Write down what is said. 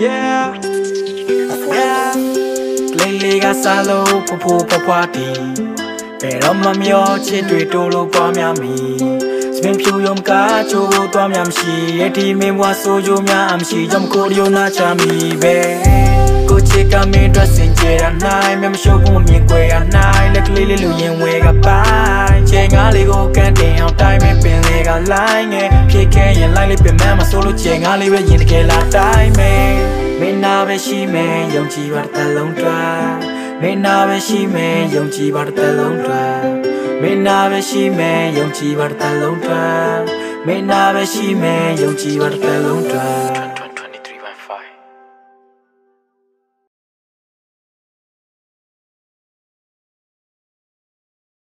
yeah yeah လေးလေးကစားလို့ဖူဖူပွားပွားတီဘယ်တော့မှမျောချစ်တွေတိုးလို့ပွားများမီစပင်ဖြူယုံကာချိုးသွားများမရှိရဲ့ဒီမင်းဘွားဆိုးကျိုးများအမရှိကြောင့်ကိုရီယိုနာချာမီပဲကိုချစ်ကမင်းတို့စင်ကြရနိုင်မမရှိုးဘူးမမြင်ွယ်ရနိုင်လက်ကလေးလေးလူရင်ဝဲကပိုင်ချိန်ငါလေးကိုကန်တင်အောင်တိုင်းမင်းပင်လေးကလိုင်းငယ်ဖြစ်ခဲ့ရင်လိုက်လေးပင်မမဆိုးလို့ချိန်ငါလေးပဲရင်တကယ်လာတိုင်းမင်း ပဲရှိမယ်ယုံကြည်ပါတစ်လုံးတွာမင်းနာပဲရှိမယ်ယုံကြည်ပါတစ်လုံးတွာမင်းနာပဲရှိမယ်ယုံကြည်ပါတစ်လုံးတွာမင်းနာပဲရှိမယ်ယုံကြည်ပါတစ်လုံးတွာ